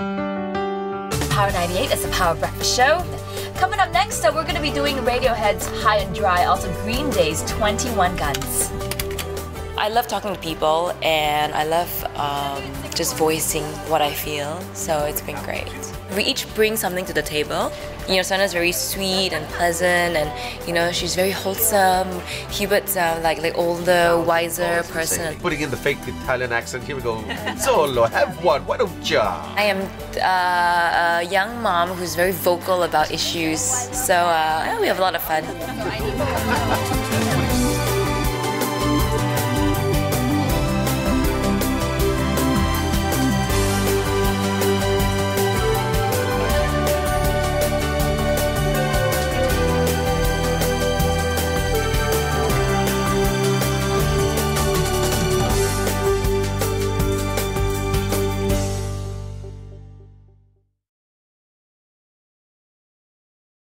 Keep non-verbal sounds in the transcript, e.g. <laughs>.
Power 98 is the Power Breakfast Show. Coming up next, uh, we're going to be doing Radiohead's High and Dry, also Green Day's 21 Guns. I love talking to people and I love um, just voicing what I feel, so it's been great. We each bring something to the table. You know, Sana's very sweet and pleasant, and you know she's very wholesome. Hubert's uh, like the older, wiser person. Putting in the fake Italian accent. Here we go. <laughs> Solo, have one. Why don't ya? I am uh, a young mom who's very vocal about issues, so uh, we have a lot of fun. <laughs>